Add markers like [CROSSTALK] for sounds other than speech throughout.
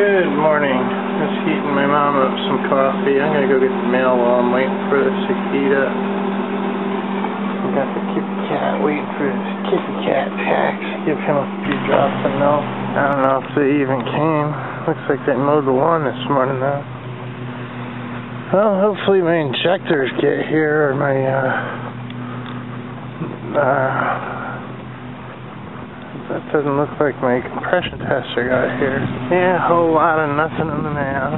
Good morning. Just heating my mom up some coffee. I'm gonna go get the mail while I'm waiting for this to heat up. Got the kitty cat waiting for his kitty cat packs. Give him a few drops of milk. I don't know if they even came. Looks like they mowed the lawn this morning though. Well, hopefully my injectors get here or my uh uh that doesn't look like my compression tester got here. Yeah, a whole lot of nothing in the mail.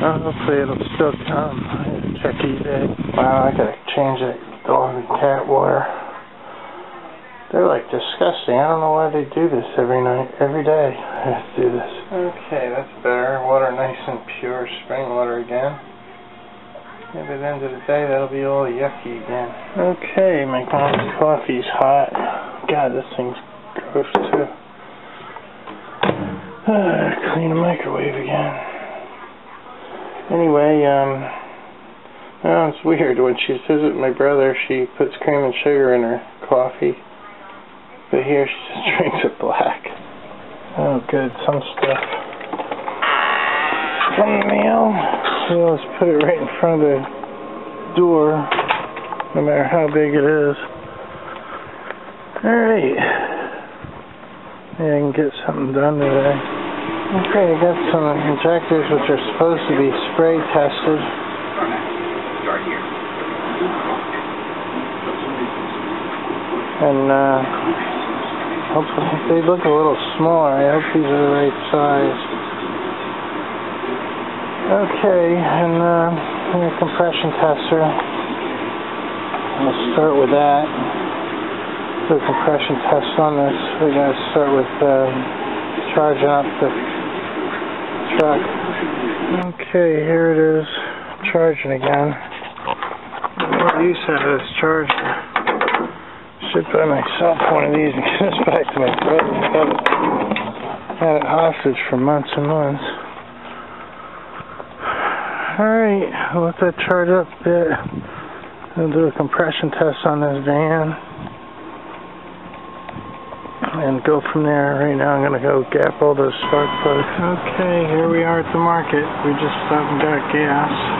Well, hopefully it'll still come. I to check eBay. Wow, I gotta change that dog and cat water. They're like disgusting. I don't know why they do this every night, every day. I have to do this. Okay, that's better. Water nice and pure, spring water again. Maybe at the end of the day that'll be all yucky again. Okay, my coffee's hot. God, this thing's gross too. Uh, clean the microwave again. Anyway, um, well, it's weird. When she visits my brother, she puts cream and sugar in her coffee. But here she just [LAUGHS] drinks it black. Oh, good. Some stuff from the mail. So let's put it right in front of the door, no matter how big it is. Alright. Yeah, I can get something done today. Okay, I got some injectors which are supposed to be spray tested. And uh hopefully they look a little smaller. I hope these are the right size. Okay, and uh a compression tester. I'll start with that do a compression test on this. We're going to start with uh, charging up the truck. Okay, here it is, charging again. What use out of this charger? Should buy myself one of these and get this back to my brother. Had it hostage for months and months. Alright, let that charge up a bit. I'll do a compression test on this van and go from there. Right now I'm going to go gap all those spark plugs. Okay, here we are at the market. We just stopped and got gas.